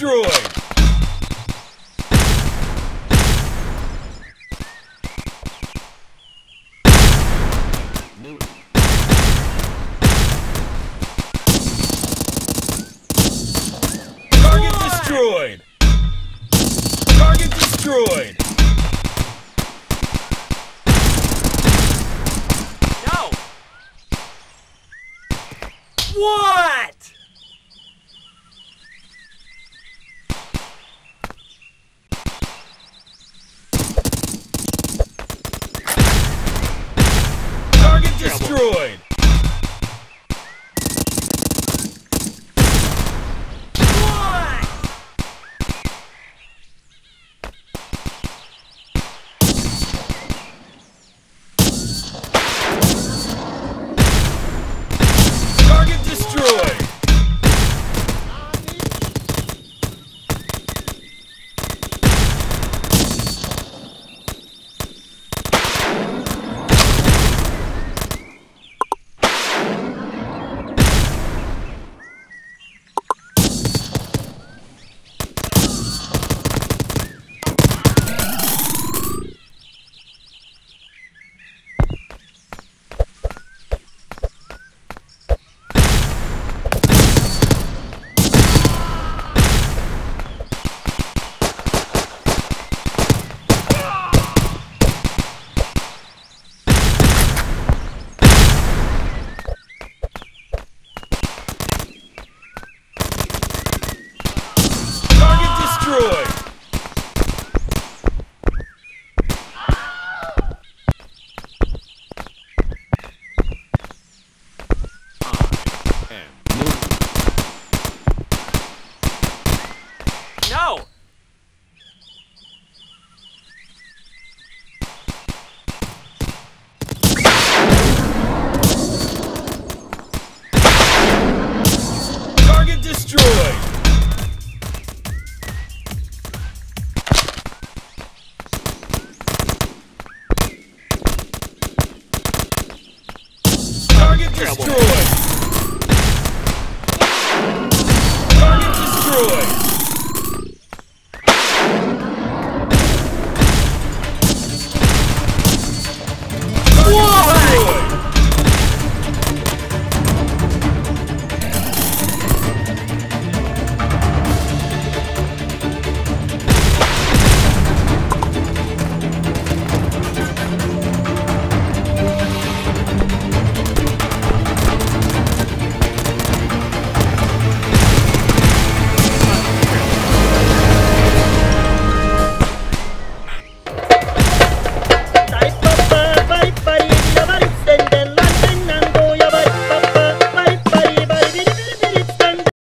destroyed! Target destroyed! Target destroyed! No. What? Target destroyed! What? Target destroyed! Target destroyed! No. Target destroyed! Target Trouble. Destroyed!